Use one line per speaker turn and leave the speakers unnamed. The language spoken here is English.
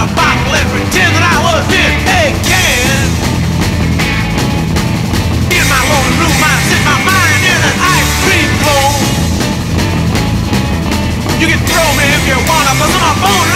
a bottle and pretend that I was in a can. In my lonely room, I sit my mind in an ice cream cone. You can throw me if you wanna, but I'm a phone.